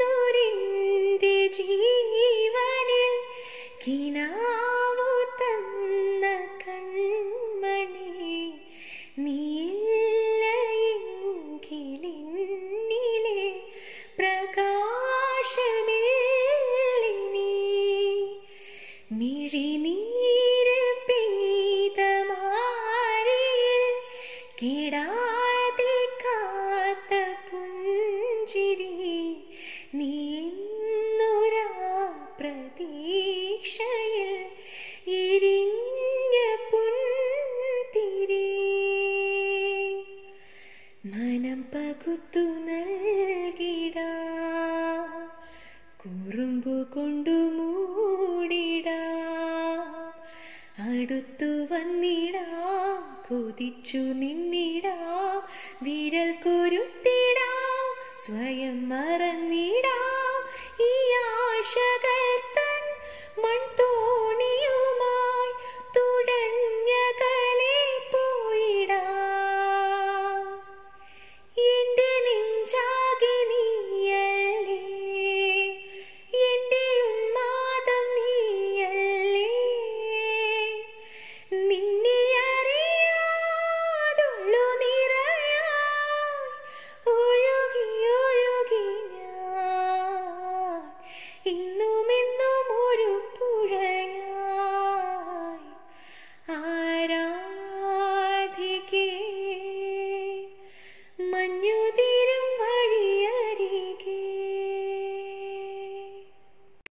പിടയുന്നൊരിന്റെ ജീവനിൽ കിനാവു തന്ന കൺമണി നീയില്ലയെങ്കിലിന്നിലെ പ്രകാശമില്ലിനി മിഴിനീര് പെയ്ത മാറിയിൽ കിടാതെ പുഞ്ചിരി നീ എന്നൊരാ പ്രതീക്ഷയിൽ എരിഞ്ഞ പുൻതിരി. മനം പകുത്തു നൽകിട കുറുമ്പു കൊണ്ടു മൂടിടാ. അടുത്തു വന്നിടാം കൊതിച്ചു നിന്നിടാം